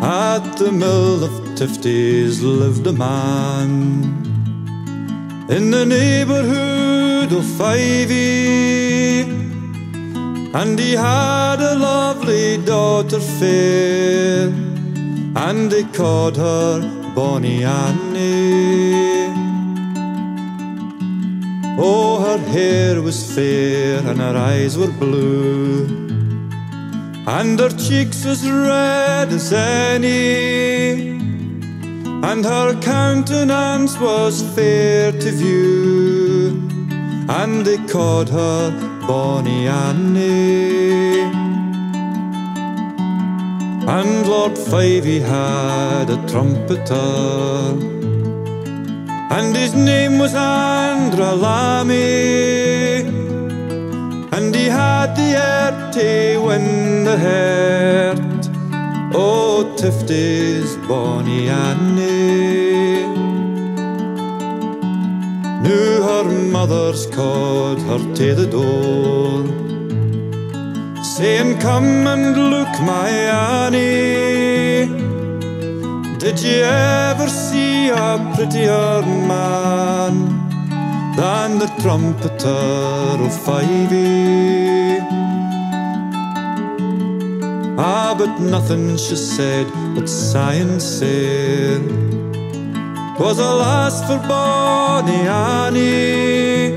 At the mill of Tifty's lived a man. In the neighborhood of Fyvie, and he had a lovely daughter fair, and they called her Bonnie Annie. Oh, her hair was fair and her eyes were blue, and her cheeks as red as any. And her countenance was fair to view, and they called her Bonnie Annie. And Lord Fyvie had a trumpeter, and his name was Andra Lammie, and he had the air to win the heart. Oh, Tifty's Bonnie Annie Knew her mother's called her to the door. Saying, come and look, my Annie. Did you ever see a prettier man Than the trumpeter of Fyvie? But nothing she said but science said a last for Bonnie Annie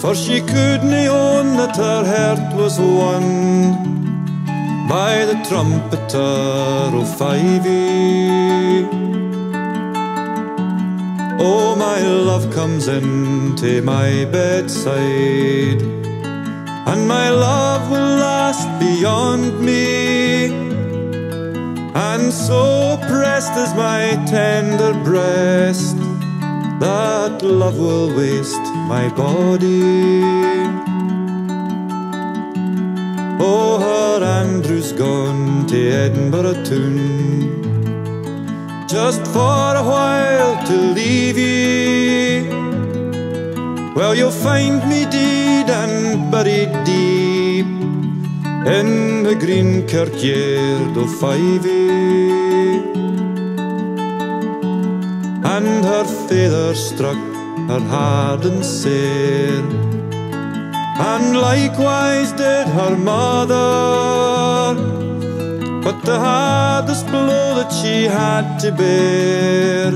For she couldn't own that her heart was won By the trumpeter of Fyvie Oh, my love comes into my bedside and my love will last beyond me. So pressed is my tender breast that love will waste my body. Oh, her Andrew's gone to Edinburgh just for a while to leave ye. Well, you'll find me dead and buried deep in the green kirkyard of Fyvie. And her father struck her hard and sair, and likewise did her mother. But the hardest blow that she had to bear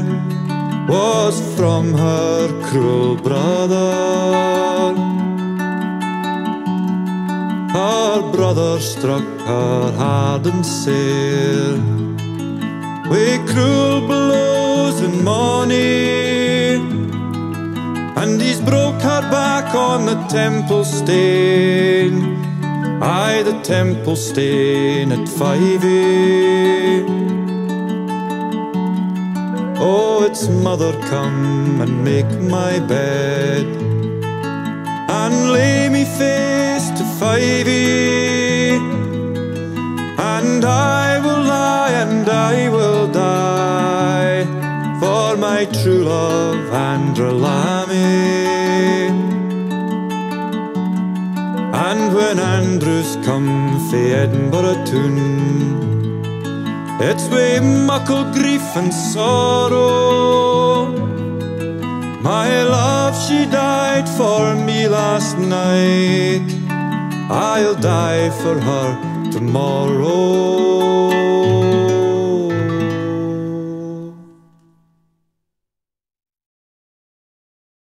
was from her cruel brother. Her brother struck her hard and sair with cruel blows and money, and he's broke her back on the temple stane. Aye, the temple stane at Fyvie. Oh, it's mother, come and make my bed and lay me face to Fyvie, and I will lie and I will die for my true love, Andra Lammie. And when Andrews come for Edinburgh toon, it's with muckle grief and sorrow. My love, she died for me last night. I'll die for her tomorrow.